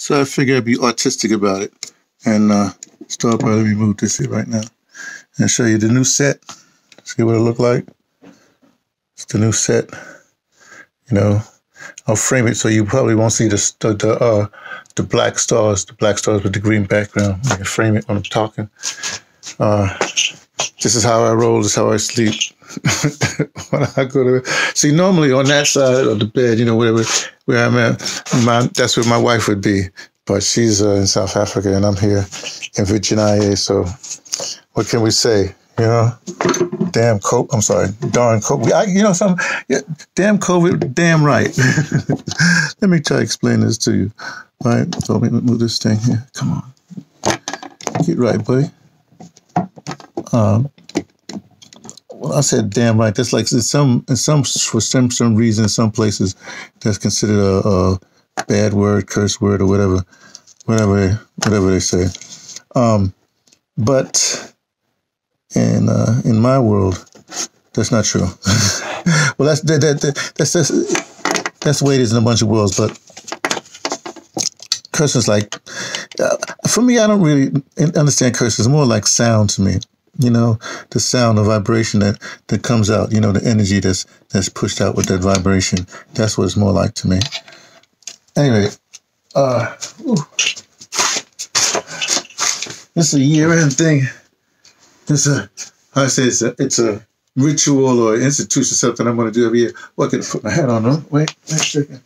So I figured I'd be artistic about it and uh, start by let me move this here right now and show you the new set. See what it look like. It's the new set. You know, I'll frame it so you probably won't see the the the, uh, the black stars, the black stars with the green background. I can frame it when I'm talking. Uh, this is how I roll. This is how I sleep. when I go to see, normally on that side of the bed, you know, whatever where I'm at, my, that's where my wife would be. But she's uh, in South Africa, and I'm here in Virginia. So, what can we say? You know, damn COVID. I'm sorry, darn COVID. I, you know, some yeah, damn COVID. Damn right. Let me try to explain this to you. All right, so let me move this thing here. Come on, get right, buddy. Um, well, I said damn right. That's like in some in some for some some reason some places that's considered a, a bad word, curse word, or whatever, whatever whatever they say. Um, but in uh, in my world, that's not true. well, that's that, that, that that's that's that's the way it is in a bunch of worlds. But curses like uh, for me, I don't really understand curses. It's more like sound to me you know the sound the vibration that that comes out you know the energy that's that's pushed out with that vibration that's what it's more like to me anyway uh ooh. this is a year-end thing It's a I say it's a it's a ritual or institution something I'm going to do every year. Well, I can put my hat on. Though. Wait, wait a second.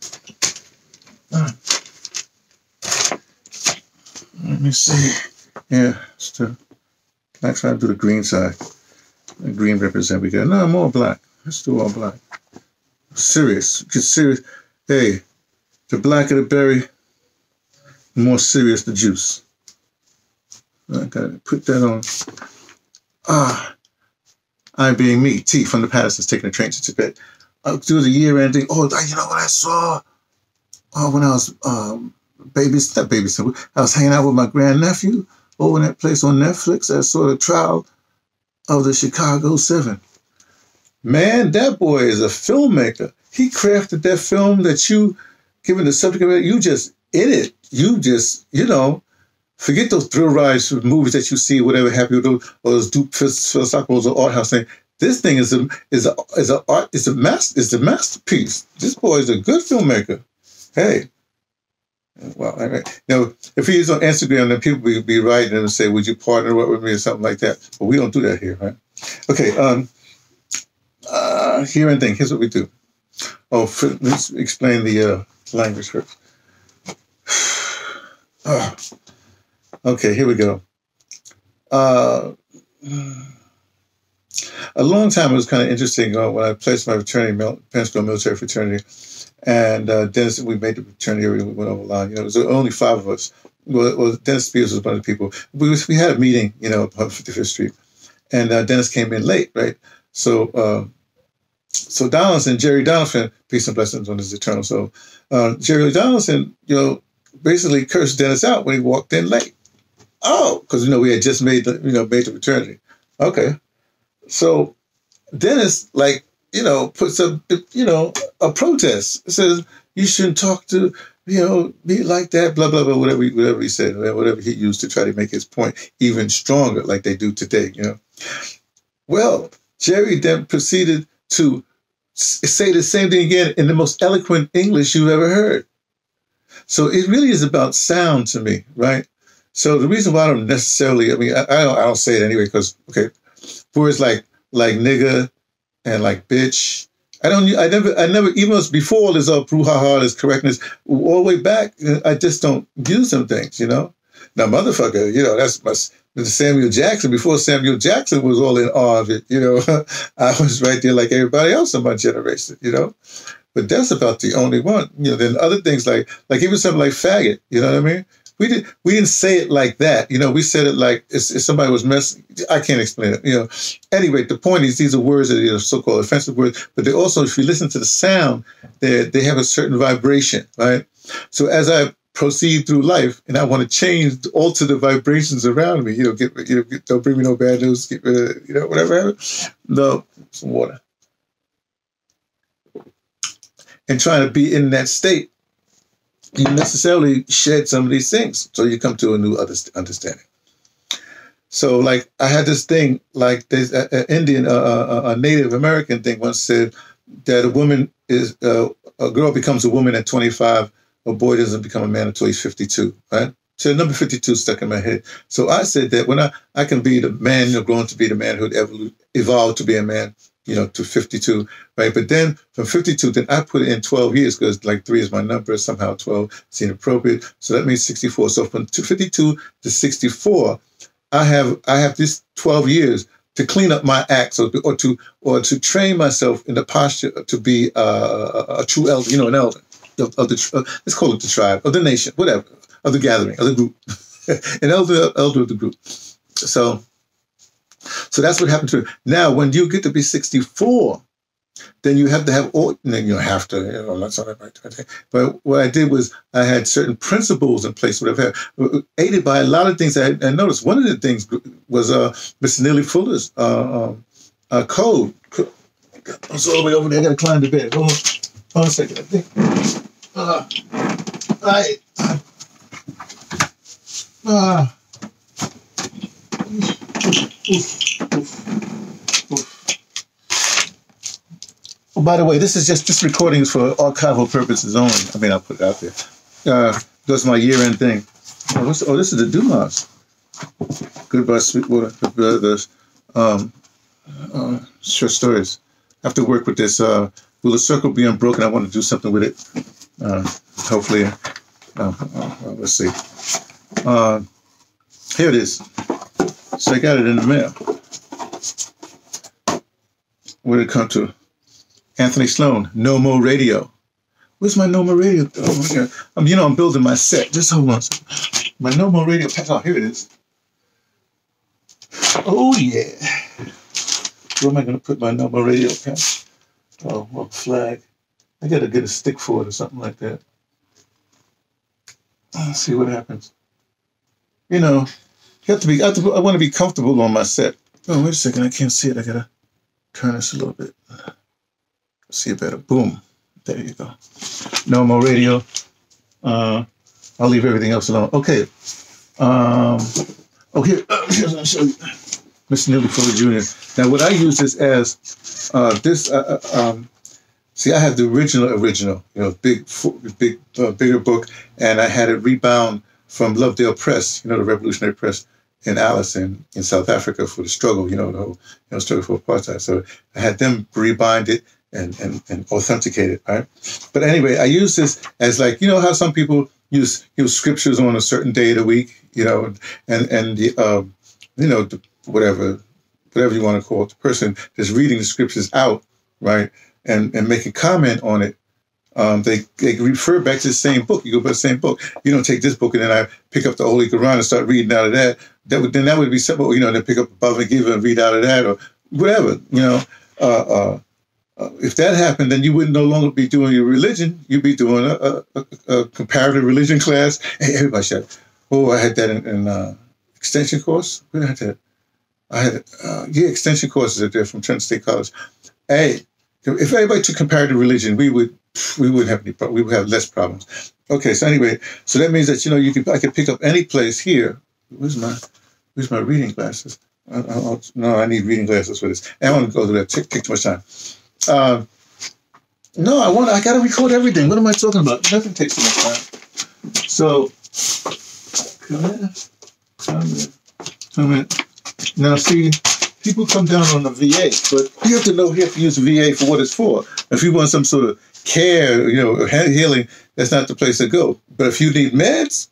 Uh, let me see. Yeah, still. Next time, do the green side. The green represent we go, No, more black. Let's do all black. Serious. Get serious. Hey, the blacker the berry, the more serious the juice. I gotta put that on. Ah, I being me, T from the palace Pattersons taking a train to Tibet. I'll do the year ending. Oh, you know what I saw? Oh, when I was um, babies, not babysitting, I was hanging out with my grandnephew over in that place on Netflix, that sort of trial of the Chicago Seven. Man, that boy is a filmmaker. He crafted that film that you, given the subject matter, you just in it. You just, you know, forget those thrill rides movies that you see, whatever happy with those, or those Duke philosophical or art house thing. This thing is a is a is a art is a master is a masterpiece. This boy is a good filmmaker. Hey, well, I mean, you know, if he on Instagram, then people would be writing and say, "Would you partner up with me?" or something like that. But we don't do that here, right? Okay. Um, uh, here and thing. Here's what we do. Oh, for, let's explain the uh, language first. oh. Okay, here we go. Uh, a long time it was kind of interesting uh, when I placed my fraternity, Pensacola military fraternity and uh, Dennis, we made the fraternity, we went over line. You know, it was only five of us. Well, Dennis Spears was one of the people. We, was, we had a meeting, you know, on 55th Street, and uh, Dennis came in late, right? So, uh, so Donaldson, Jerry Donaldson, peace and blessings on his eternal soul. Uh, Jerry Donaldson, you know, basically cursed Dennis out when he walked in late. Oh, because you know we had just made the you know made the fraternity. Okay, so Dennis like you know, puts a, you know, a protest. It says you shouldn't talk to, you know, be like that, blah, blah, blah, whatever, whatever he said, whatever he used to try to make his point even stronger, like they do today, you know. Well, Jerry then proceeded to say the same thing again in the most eloquent English you've ever heard. So it really is about sound to me, right? So the reason why I don't necessarily, I mean, I, I don't, I don't say it anyway because, okay, words like like nigga, and like bitch. I don't. I never. I never. Even before all this uh, brouhaha, this correctness, all the way back, I just don't use them things. You know. Now, motherfucker, you know that's my Samuel Jackson. Before Samuel Jackson was all in awe of it, you know, I was right there like everybody else in my generation. You know, but that's about the only one. You know, then other things like like even something like faggot. You know what I mean? We did we didn't say it like that. You know, we said it like if, somebody was messing. I can't explain it. You know. Anyway, the point is these are words that are so-called offensive words, but they also, if you listen to the sound, they they have a certain vibration, right? So as I proceed through life and I want to change, alter the vibrations around me, you know, get you know, get, don't bring me no bad news, get rid of, you know, whatever. No, some water. And trying to be in that state you necessarily shed some of these things. So you come to a new understanding. So, like, I had this thing, like, there's an Indian, a Native American thing once said that a woman is, uh, a girl becomes a woman at 25, a boy doesn't become a man until he's 52, right? So number 52 stuck in my head. So I said that when I, I can be the man, you know, grown to be the man who evolved to be a man, you know, to 52, right? But then from 52, then I put in 12 years because like three is my number, somehow 12 seemed appropriate. So that means 64. So from 52 to 64, I have I have this 12 years to clean up my acts or, or to or to train myself in the posture to be uh, a, a true elder, you know, an elder of, of the uh, let's call it the tribe of the nation, whatever, of the gathering, of the group, an elder elder of the group. So so that's what happened to her. Now, when you get to be 64, then you have to have all then you have to you know that's not right but what i did was i had certain principles in place whatever aided by a lot of things i, I noticed. One of the things was uh mr neely fuller's uh, um, uh code. It's all the way over there i gotta climb the bed. Hold on, hold on a second. I think uh, i uh, oof, oof. Oh, by the way, this is just this recording is for archival purposes only. I mean, I'll put it out there. Uh, that's my year-end thing. Oh, oh, this is the Dumas. Goodbye, Sweetwater. The, the, um, uh, short stories. I have to work with this. Uh, will the circle be unbroken? I want to do something with it. Uh, hopefully, uh, uh, let's see. Uh, here it is. So I got it in the mail. What did it come to? Anthony Sloan, No More Radio. Where's my No More Radio? Oh my God. You know, I'm building my set. Just hold on. My No More Radio. Oh, here it is. Oh, yeah. Where am I going to put my No More Radio pen? Oh, well, flag. I got to get a stick for it or something like that. Let's see what happens. You know, you have to be, I, have to, I want to be comfortable on my set. Oh, wait a second. I can't see it. I got to turn this a little bit see it better. Boom. There you go. No more radio. Uh, I'll leave everything else alone. Okay. Um, oh, here, uh, here's, I'll show you. Mr. Neely Fuller Jr. Now, what I use this as, uh, this, uh, uh, um, see, I have the original, original, you know, big, big, uh, bigger book, and I had it rebound from Lovedale Press, you know, the Revolutionary Press in Alice in, South Africa for the struggle, you know, the whole you know, struggle for apartheid. So I had them rebind it and, and, and authenticate it, right? But anyway, I use this as like, you know how some people use use scriptures on a certain day of the week, you know, and and the uh, you know the, whatever whatever you want to call it, the person that's reading the scriptures out, right, and and make a comment on it. Um, they they refer back to the same book. You go by the same book. You don't take this book and then I pick up the Holy Quran and start reading out of that. That would then that would be simple. You know, to pick up Bhagavad Gita and read out of that or whatever. You know, uh, uh, uh, if that happened, then you would no longer be doing your religion. You'd be doing a, a, a comparative religion class. Hey, everybody said, "Oh, I had that in, in uh, extension course. We had that. I had uh, yeah, extension courses are there from Trenton State College. Hey, if everybody took comparative religion, we would we wouldn't have any we would have less problems. Okay, so anyway, so that means that you know you could I could pick up any place here. Where's my where's my reading glasses? I, I, no, I need reading glasses for this. I don't want to go through that. Take, take too much time. Uh, no, I want. I got to record everything. What am I talking about? Nothing takes too much time. So, comment, comment, comment. Now, see, people come down on the VA, but you have to know you have to use VA for what it's for. If you want some sort of care, you know, healing, that's not the place to go. But if you need meds,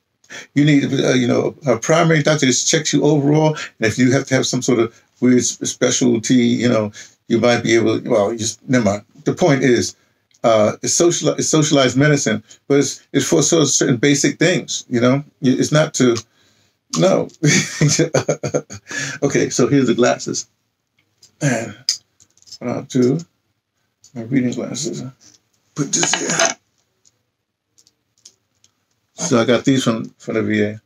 you need, uh, you know, a primary doctor just checks you overall. And if you have to have some sort of weird specialty, you know, you might be able. Well, just never mind. The point is, uh, it's social, it's socialized medicine, but it's, it's for so certain basic things. You know, it's not to. No. okay, so here's the glasses, and what I'll do, my reading glasses. Put this here. So I got these from from the VA.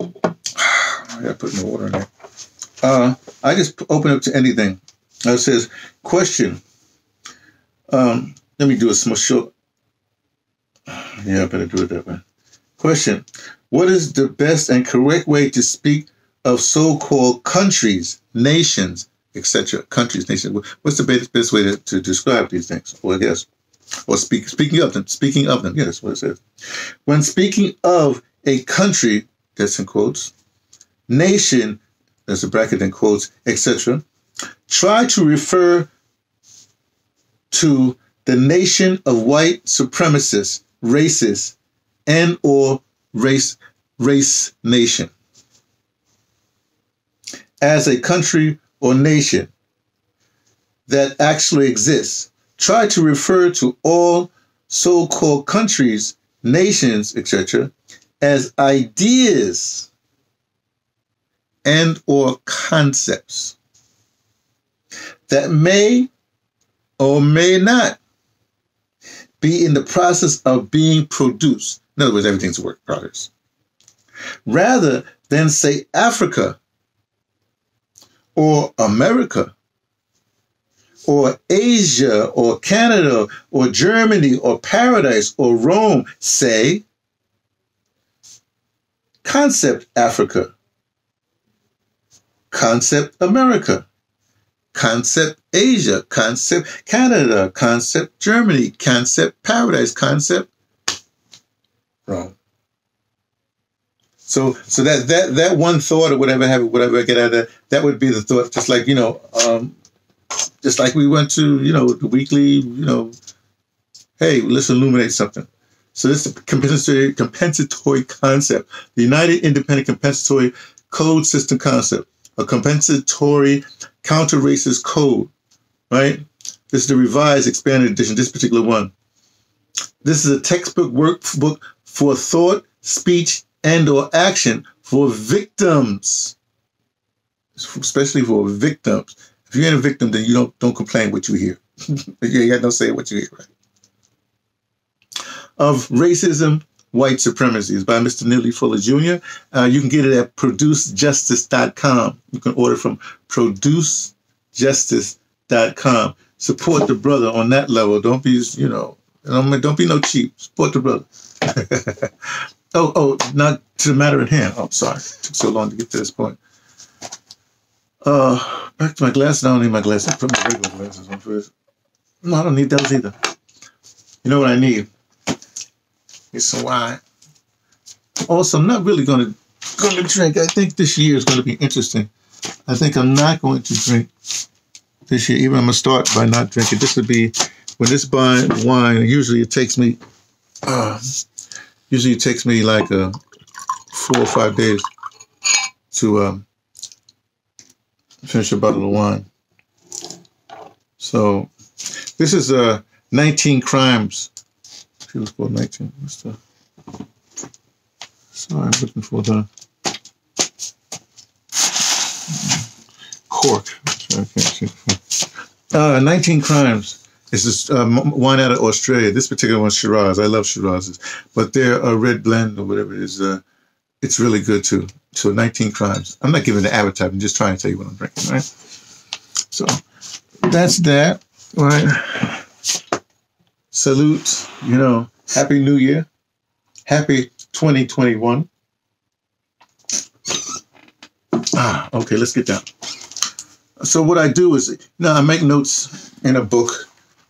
I gotta put water in there. Uh, I just open up to anything. It says, question. Um, let me do a small short. Yeah, I better do it that way. Question What is the best and correct way to speak of so called countries, nations, etc.? Countries, nations. What's the best, best way to, to describe these things? Well, I guess. Or speak, speaking of them, speaking of them, yes, what it says. When speaking of a country, that's in quotes, nation, there's a bracket in quotes, etc., try to refer to the nation of white supremacists, racists, and or race race nation as a country or nation that actually exists. Try to refer to all so-called countries, nations, etc., as ideas and or concepts that may or may not be in the process of being produced. In other words, everything's a work in progress. Rather than say Africa or America or Asia or Canada or Germany or paradise or Rome, say concept Africa, concept America, concept Asia, concept Canada, concept Germany, concept paradise, concept. Rome. So, so that that that one thought or whatever have whatever I get out of that, that would be the thought. Just like you know, um, just like we went to you know the weekly, you know, hey, let's illuminate something. So this is a compensatory compensatory concept, the United Independent Compensatory Code System concept, a compensatory counter racist code right? This is the revised expanded edition, this particular one. This is a textbook workbook for thought, speech, and or action for victims, especially for victims. If you ain't a victim, then you don't don't complain what you hear. you got no say what you hear, right? Of racism, white supremacy is by Mr. Neely Fuller Jr. Uh, you can get it at producejustice.com. You can order from producejustice.com. Support the brother on that level. Don't be, you know, don't be no cheap. Support the brother. oh, oh, not to the matter at hand. Oh, sorry. It took so long to get to this point. Uh, back to my glasses. I don't need my glasses. I put my regular glasses on first. No, I don't need those either. You know what I need? Need some wine. Also, I'm not really going to going to drink. I think this year is going to be interesting. I think I'm not going to drink this year. Even I'm gonna start by not drinking. This would be when this buy wine. Usually it takes me. Uh, usually it takes me like uh, four or five days to um, finish a bottle of wine. So this is uh, 19 crimes. She was called 19. What's the? Sorry, I'm looking for the cork. See. Uh, 19 Crimes is this um, wine out of Australia. This particular one, Shiraz. I love Shirazes, but they're a red blend or whatever it is. Uh, it's really good too. So 19 Crimes. I'm not giving the advertisement. I'm just trying to tell you what I'm drinking, right? So that's that, right? Salute, you know, Happy New Year. Happy 2021. Ah, okay, let's get down. So what I do is, you know, I make notes in a book.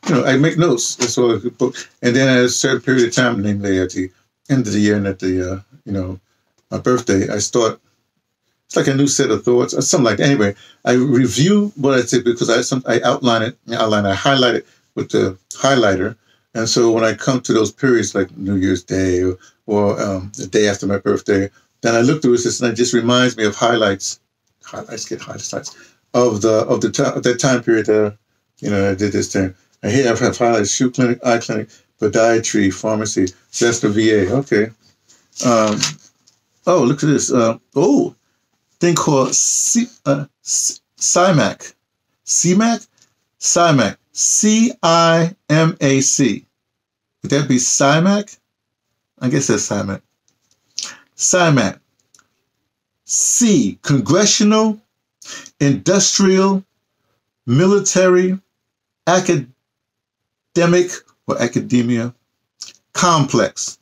You know, I make notes. That's all a book. And then at a certain period of time, namely at the end of the year and at the, uh, you know, my birthday, I start. It's like a new set of thoughts or something like that. Anyway, I review what I did because I some, I outline it, outline, I highlight it with the highlighter. And so when I come to those periods like New Year's Day or, or um, the day after my birthday, then I look through this and it just reminds me of highlights. Highlights get highlights of the of the time that time period uh, you know I did this thing. And here I've highlighted shoe clinic, eye clinic, podiatry, pharmacy. That's the VA. Okay. Um, oh, look at this. Uh, oh, thing called C, uh, CIMAC. CIMAC? CIMAC. C I M A C. Would that be CIMAC? I guess that's CIMAC. CIMAC. C. Congressional industrial, military, academic or academia. Complex.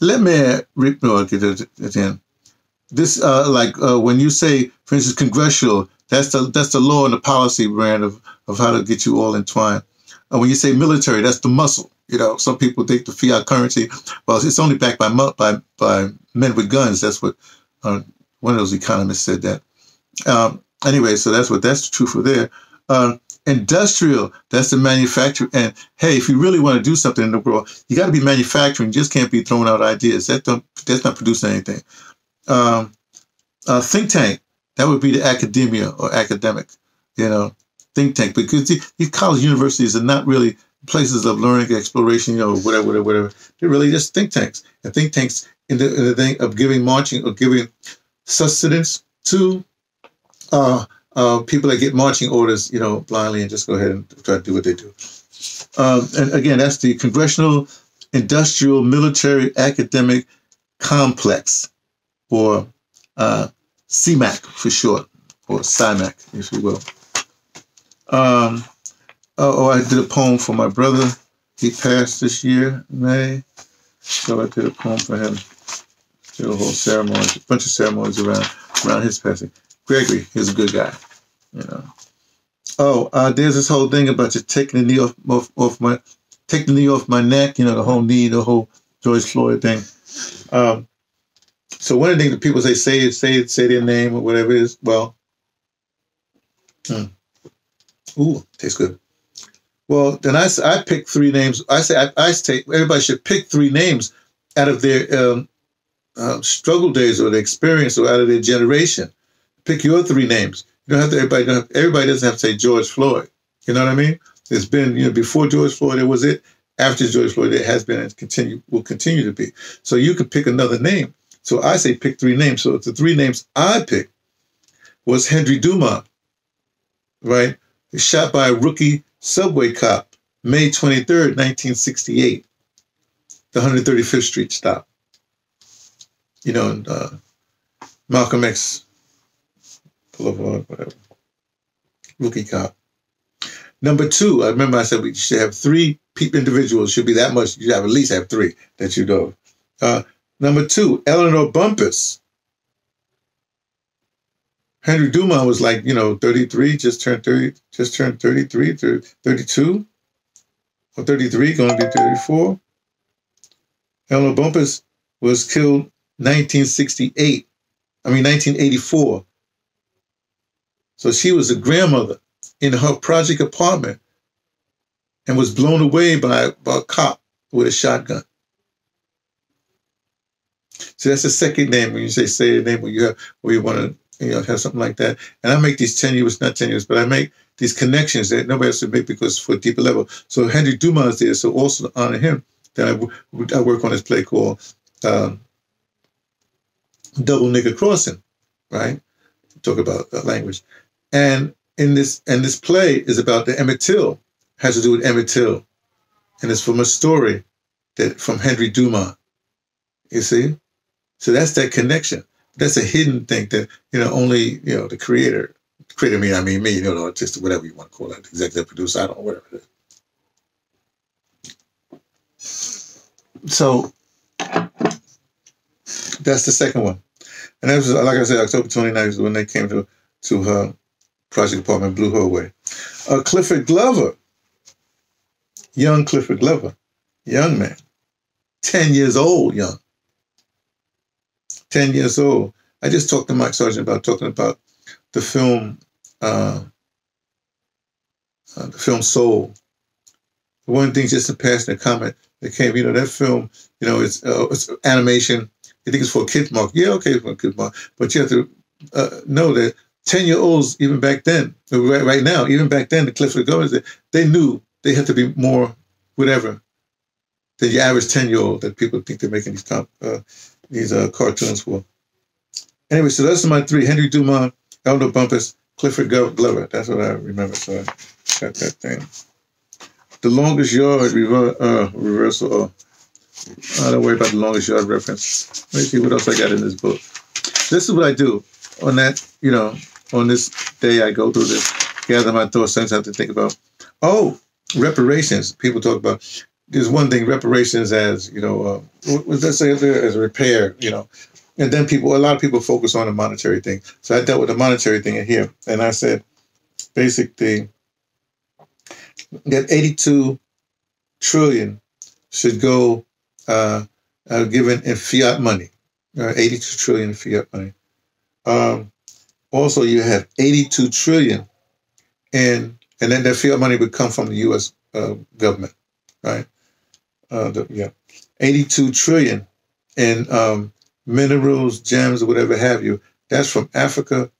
Let me read no, get it in. This uh, like uh, when you say, for instance, congressional. That's the that's the law and the policy brand of, of how to get you all entwined. And when you say military, that's the muscle. You know, some people think the fiat currency, well, it's only backed by by by men with guns. That's what uh, one of those economists said that. Um, anyway, so that's what that's the truth for there. Uh, industrial, that's the manufacturer. And hey, if you really want to do something in the world, you got to be manufacturing. You just can't be throwing out ideas. That don't that's not producing anything. Um, think tank, that would be the academia or academic. You know, think tank because these college universities are not really places of learning, exploration, you know, whatever, whatever, whatever. They're really just think tanks. And think tanks in the, in the thing of giving marching or giving sustenance to uh, uh, people that get marching orders, you know, blindly and just go ahead and try to do what they do. Um, and again, that's the Congressional Industrial Military Academic Complex, or uh, CMAC for short, or CIMAC, if you will. Um, oh, oh, I did a poem for my brother. He passed this year, May. So I did a poem for him. Did a whole ceremony, a bunch of ceremonies around around his passing. Gregory, is a good guy, you know. Oh, uh, there's this whole thing about just taking the knee off, off, off my, taking the knee off my neck. You know, the whole knee, the whole George Floyd thing. Um, so one of the things that people say, say it, say it, say their name or whatever it is. Well, hmm. Ooh, tastes good. Well, then I, I pick three names. I say I, I everybody should pick three names out of their um, uh, struggle days or their experience or out of their generation. Pick your three names. You don't have to. Everybody don't have, everybody doesn't have to say George Floyd. You know what I mean? It's been you know before George Floyd it was it. After George Floyd it has been and continue will continue to be. So you could pick another name. So I say pick three names. So the three names I picked was Henry Dumas, right? shot by a rookie subway cop, May 23rd, 1968, the 135th Street stop. You know, and, uh, Malcolm X Boulevard, whatever. Rookie cop. Number two, I remember I said we should have three individuals, should be that much, you have at least have three that you know. Uh, number two, Eleanor Bumpurs, Henry Dumas was like, you know, 33, just turned 30, just turned 33, 32, or 33, going to be 34. Eleanor Bumpurs was killed 1968, I mean 1984. So she was a grandmother in her project apartment and was blown away by, by a cop with a shotgun. So that's the second name when you say say a name when you have where you want to you know, have something like that. And I make these tenuous, not tenuous, but I make these connections that nobody else would make because for a deeper level. So Henry Dumas there, so also to honor him, that I, I work on this play called um, Double Nigger Crossing, right? Talk about language. And in this and this play is about the Emmett Till, has to do with Emmett Till. And it's from a story that from Henry Dumas. You see? So that's that connection that's a hidden thing that you know only you know the creator creator me I mean me you know the artist whatever you want to call it executive producer I don't know whatever it is. So that's the second one, and that was like I said October 29th is when they came to to her project department blew her away. Uh, Clifford Glover, young Clifford Glover, young man, ten years old, young 10 years old. I just talked to Mike Sargent about talking about the film, uh, uh, the film Soul. One thing, just to pass the comment that came, you know, that film, you know, it's, uh, it's animation. You think it's for kids mark? Yeah, okay, for kids mark. But you have to uh, know that 10 year olds, even back then, right, right now, even back then, the Clifford Glovers, they knew they had to be more whatever than your average 10 year old that people think they're making these comp, uh, these uh, cartoons for. Anyway, so are my three: Henry Dumas, Elder Bumpurs, Clifford Glover. That's what I remember. So I got that thing. The longest yard rever- uh, reversal. Oh, I don't worry about the longest yard reference. Let me see what else I got in this book. This is what I do on that. You know, on this day, I go through this, gather my thoughts, things I have to think about. Oh, reparations. People talk about there's one thing reparations as you know, uh, let's say as repair, you know, and then people, a lot of people focus on the monetary thing. So I dealt with the monetary thing in here, and I said, basic thing that 82 trillion should go uh, uh, given in fiat money, uh, 82 trillion fiat money. Um, also, you have 82 trillion and then that fiat money would come from the U.S. Uh, government, right? Uh, the, yeah, 82 trillion in um, minerals, gems, whatever have you. That's from Africa,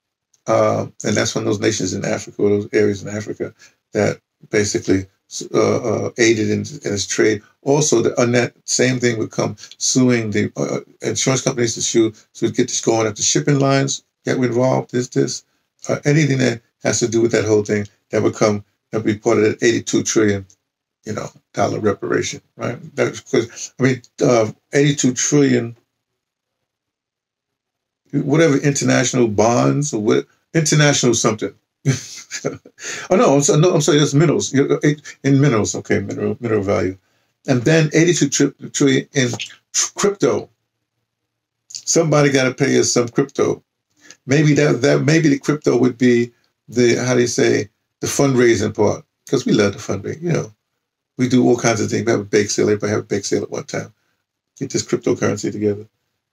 uh, and that's from those nations in Africa, or those areas in Africa that basically uh, uh, aided in, in its trade. Also, the, that same thing would come suing the uh, insurance companies to sue, to get this going. If the shipping lines get involved, this, this, uh, anything that has to do with that whole thing, that would come, that be part of that 82 trillion, you know, dollar reparation, right? That's because, I mean, uh, 82 trillion, whatever international bonds or what, international something, oh no, I'm no, I'm sorry. That's minerals in minerals. Okay, mineral mineral value, and then 82 trillion in crypto. Somebody got to pay us some crypto. Maybe that that maybe the crypto would be the how do you say the fundraising part because we love the fundraising. You know, we do all kinds of things. We have a bake sale. Everybody have a bake sale at one time. Get this cryptocurrency together.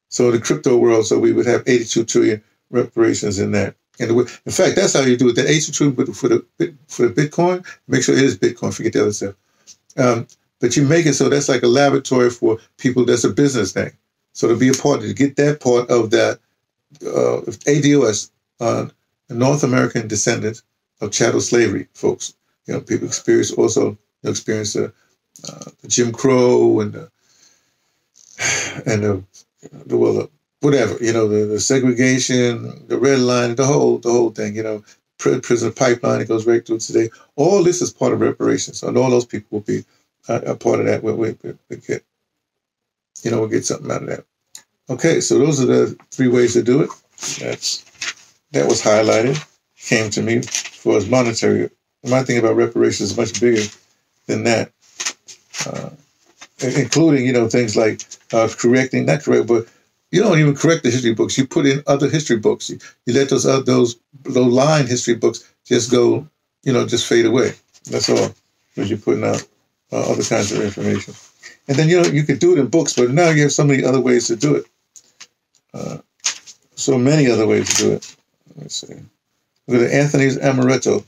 So the crypto world, so we would have 82 trillion reparations in that. And in fact, that's how you do it. The H true for the for the Bitcoin, make sure it is Bitcoin. Forget the other stuff. Um, but you make it so that's like a laboratory for people. That's a business thing. So to be a part to get that part of that uh, ADOS, uh, North American descendants of chattel slavery folks. You know, people experience also you know, experience the, uh, the Jim Crow and the, and the, the well the whatever, you know, the, the segregation, the red line, the whole the whole thing, you know, prison pipeline, it goes right through today. All this is part of reparations. And all those people will be uh, a part of that. We, we, we get, you know, we'll get something out of that. Okay, so those are the three ways to do it. That's that was highlighted, came to me for as monetary. My thing about reparations is much bigger than that, uh, including you know things like uh, correcting, not correct, but you don't even correct the history books. You put in other history books. You, you let those uh, those low line history books just go, you know, just fade away. That's all. Because you're putting out uh, other kinds of information. And then you know you could do it in books, but now you have so many other ways to do it. Uh, so many other ways to do it. Let me see. Look at Anthony's amaretto.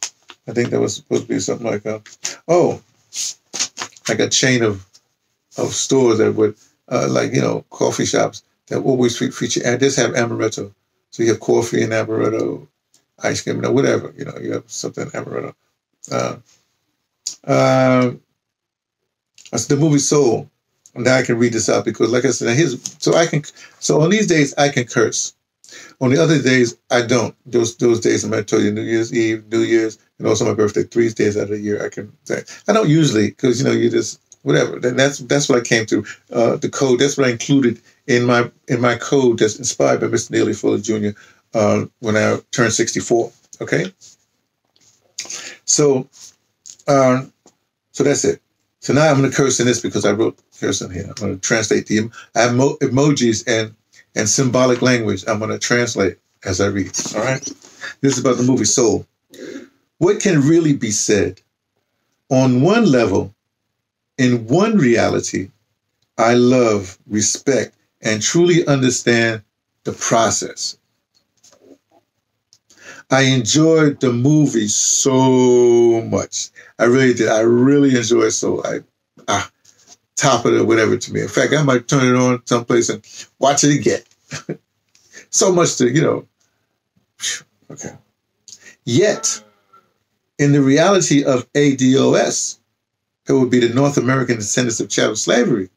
I think that was supposed to be something like a, oh, like a chain of of stores that would uh, like you know coffee shops that always feature and just have amaretto. So you have coffee and amaretto, ice cream, or whatever. You know, you have something amaretto. Uh, uh, that's the movie Soul. Now I can read this out because, like I said, here's so I can. So on these days I can curse. On the other days I don't. Those those days I'm going to tell you New Year's Eve, New Year's, and also my birthday. Three days out of the year I can say. I don't usually because you know you just whatever. That's that's what I came to. Uh, the code. That's what I included in my in my code that's inspired by Mr. Neely Fuller Jr. Uh, when I turned 64. Okay, so um, so that's it. So now I'm going to curse in this because I wrote curse in here. I'm going to translate the I have mo- emojis and and symbolic language. I'm going to translate as I read. All right. This is about the movie Soul. What can really be said? On one level, in one reality, I love, respect, and truly understand the process. I enjoyed the movie so much. I really did. I really enjoyed it. So I, ah, top of or whatever to me. In fact, I might turn it on someplace and watch it again. so much to, you know, okay. Yet, in the reality of ADOS, it would be the North American descendants of chattel slavery,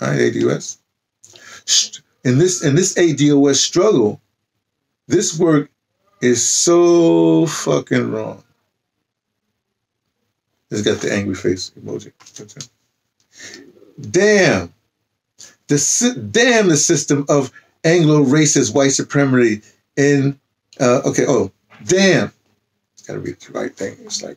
right? ADOS in this in this ADOS struggle, this work is so fucking wrong. It's got the angry face emoji. Damn. The damn the system of Anglo racist white supremacy in uh, okay, oh, damn. Gotta read the right thing. It's like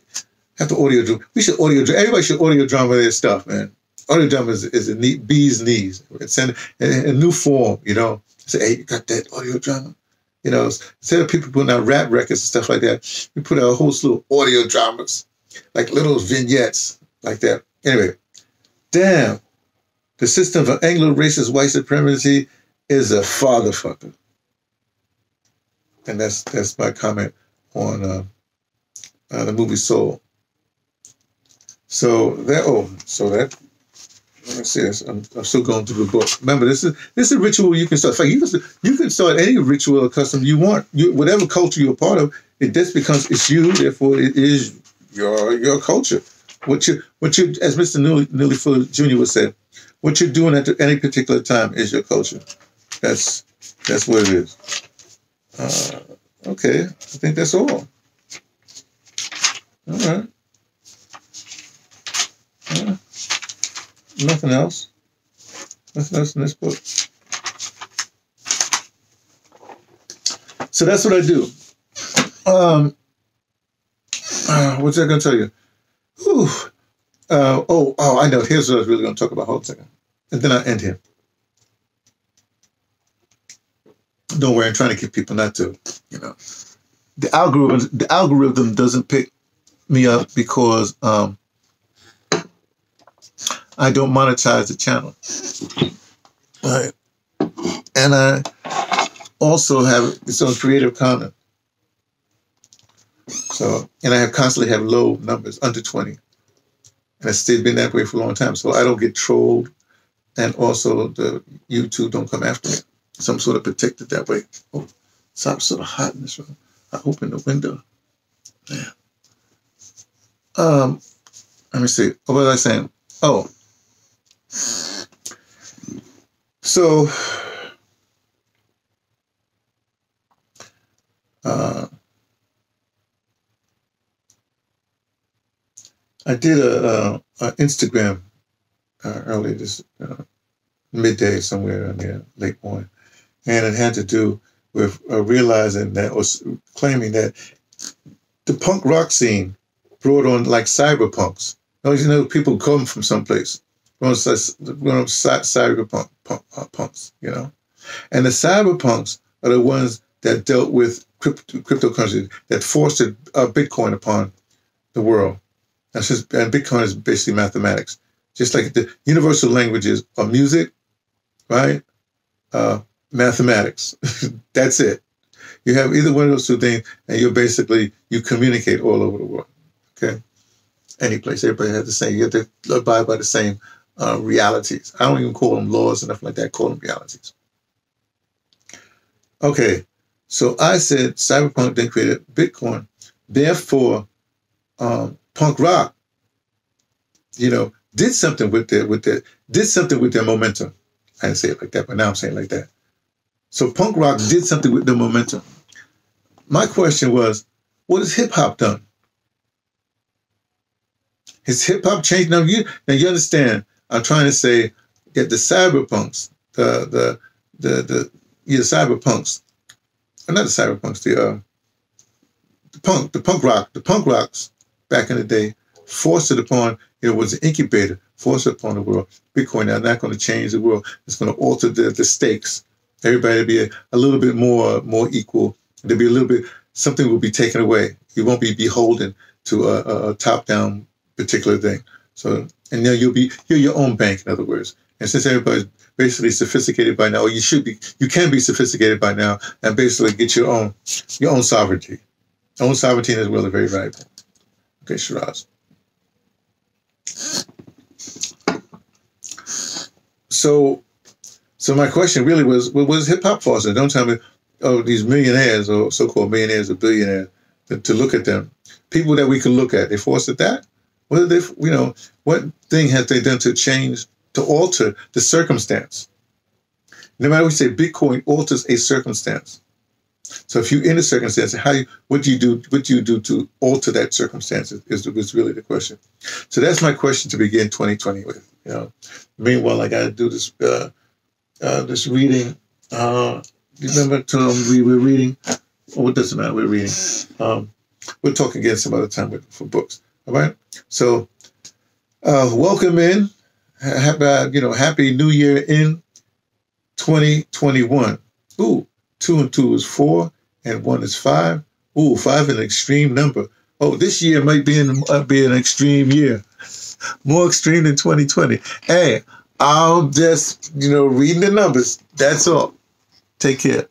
have to audio drama. We should audio drama. Everybody should audio drama their stuff, man. Audio drama is, is a neat bee's knees. It's in a, a new form, you know. Say, hey, you got that audio drama? You know, instead of people putting out rap records and stuff like that, we put out a whole slew of audio dramas, like little vignettes like that. Anyway, damn, the system of Anglo-racist white supremacy is a fatherfucker. And that's that's my comment on uh, uh, the movie Soul. So that oh, so that me see. I'm, I'm, still going through the book. Remember, this is this is a ritual you can start. Like you can you can start any ritual or custom you want. You, whatever culture you're part of, it just becomes it's you. Therefore, it is your your culture. What you what you as Neely Fuller Jr. would say, what you're doing at any particular time is your culture. That's that's what it is. Uh, okay, I think that's all. All right. Uh, nothing else. Nothing else in this book. So that's what I do. Um, uh, what's I going to tell you? Uh, oh, oh, I know. Here's what I was really going to talk about. Hold a second. And then I end here. Don't worry, I'm trying to get people not to, you know. The algorithm, the algorithm doesn't pick me up because um, I don't monetize the channel. Right. And I also have its own creative content. So, and I have constantly have low numbers, under 20. And it's still been that way for a long time. So I don't get trolled. And also the YouTube don't come after me. So I'm sort of protected that way. Oh, so I'm sort of hot in this room. I open the window. Yeah. Um, let me see. What was I saying? Oh. So uh, I did a, a, a Instagram uh, early this uh, midday somewhere in there, late morning, and it had to do with uh, realizing that was claiming that the punk rock scene brought on like cyberpunks. You know, people come from someplace. One of cyberpunk punk, uh, punks, you know, and the cyberpunks are the ones that dealt with crypto, cryptocurrency that forced uh, Bitcoin upon the world. That's just, and Bitcoin is basically mathematics. Just like the universal languages of music, right? Uh, mathematics. That's it. You have either one of those two things, and you're basically you communicate all over the world. Okay, any place, everybody has the same. You have to abide by the same uh, realities. I don't even call them laws and stuff like that. Call them realities. Okay, so I said cyberpunk then created Bitcoin. Therefore, um, punk rock, you know, did something with their with their did something with their momentum. I didn't say it like that, but now I'm saying like that. So punk rock did something with the momentum. My question was, what has hip hop done? Has hip hop changed? Now you now you understand. I'm trying to say that the cyberpunks, the the the the yeah, cyberpunks, not the cyberpunks, the uh, the punk, the punk rock, the punk rocks back in the day forced it upon, it was an incubator, forced it upon the world. Bitcoin now not going to change the world. It's going to alter the, the stakes. Everybody will be a, a little bit more more equal. There'll be a little bit, something will be taken away. You won't be beholden to a, a, a top-down particular thing. So, and now you'll be, you're your own bank, in other words. And since everybody's basically sophisticated by now, or you should be, you can be sophisticated by now, and basically get your own, your own sovereignty. Own sovereignty is really very valuable. Okay, Shiraz. So, so my question really was, what was hip hop foster? Don't tell me, oh, these millionaires or so-called millionaires or billionaires, to, to look at them. People that we can look at, they fostered that? What did they, you know, what thing have they done to change, to alter the circumstance? No matter what say, Bitcoin alters a circumstance. So if you're in a circumstance, how you, what do you do? What do you do to alter that circumstance? Is, is really the question. So that's my question to begin 2020 with. You know, meanwhile, I got to do this uh, uh, this reading. Uh, remember, Tom? We were reading. Oh, it doesn't matter. We're reading. Um, we'll talk again some other time with, for books. All right. So, uh, welcome in. Happy, uh, you know, happy New Year in 2021. Ooh, two and two is four, and one is five. Ooh, five an extreme number. Oh, this year might be an, uh, be an extreme year, more extreme than 2020. Hey, I'll just you know reading the numbers. That's all. Take care.